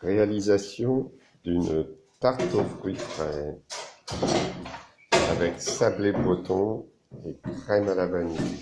Réalisation d'une tarte aux fruits frais avec sablé breton et crème à la vanille.